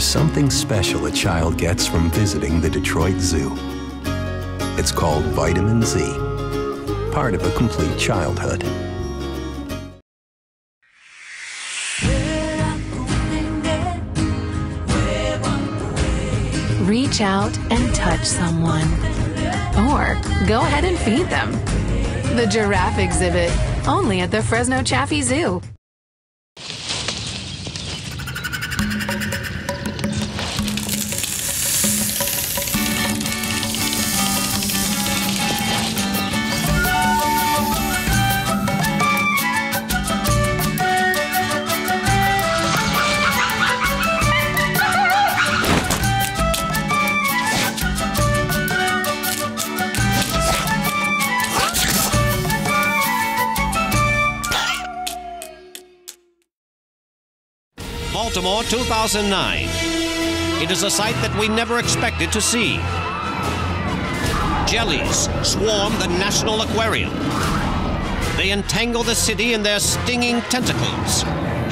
something special a child gets from visiting the Detroit Zoo. It's called Vitamin Z, part of a complete childhood. Reach out and touch someone. Or go ahead and feed them. The Giraffe Exhibit, only at the Fresno Chaffee Zoo. Baltimore 2009. It is a sight that we never expected to see. Jellies swarm the National Aquarium. They entangle the city in their stinging tentacles.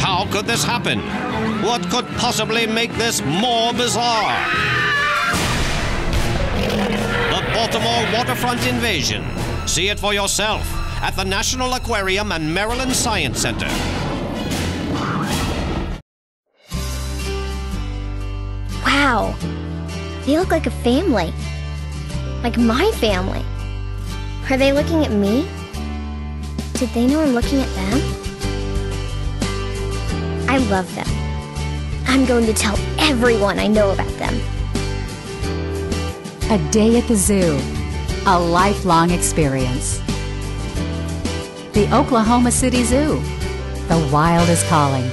How could this happen? What could possibly make this more bizarre? The Baltimore waterfront invasion. See it for yourself at the National Aquarium and Maryland Science Center. Wow. They look like a family. Like my family. Are they looking at me? Did they know I'm looking at them? I love them. I'm going to tell everyone I know about them. A day at the zoo, a lifelong experience. The Oklahoma City Zoo, the wild is calling.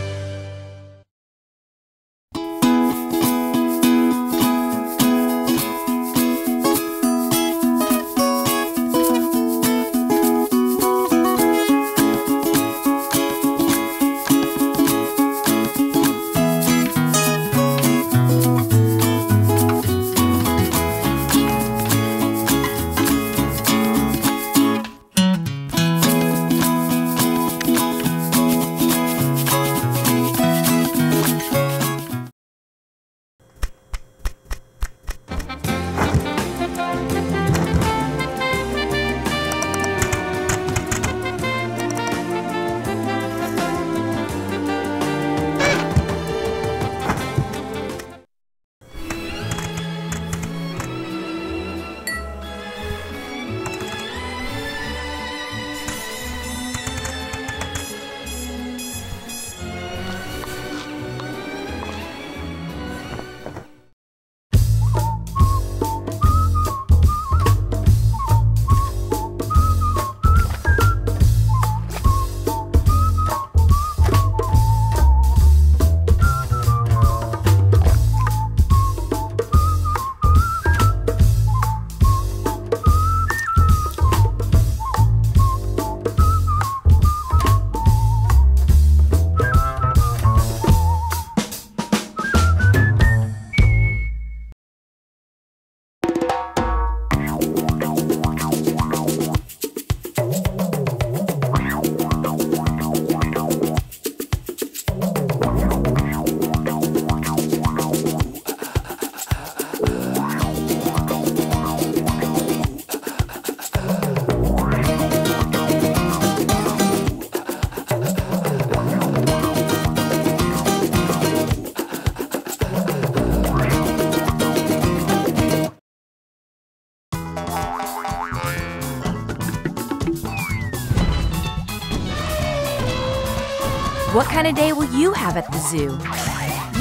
What kind of day will you have at the zoo?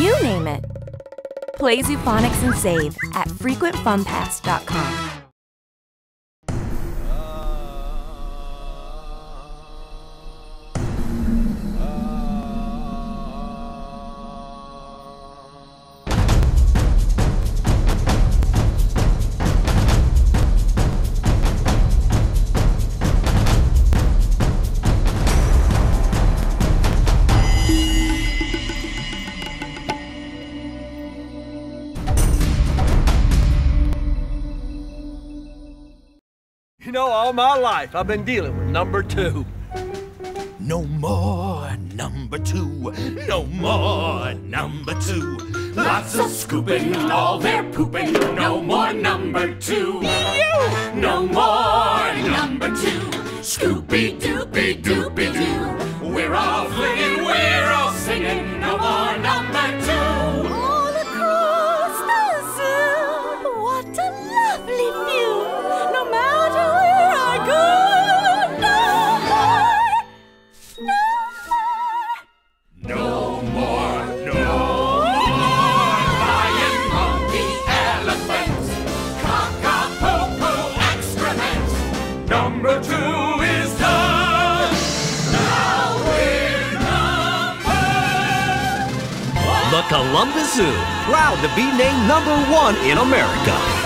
You name it. Play Zoophonics and save at frequentfunpass.com. know, all my life I've been dealing with number two. No more number two. No more number two. Lots of scooping, all their pooping. No more number two. No more number two. Scoopy doopy doopy doo. Columbus Zoo, proud to be named number one in America.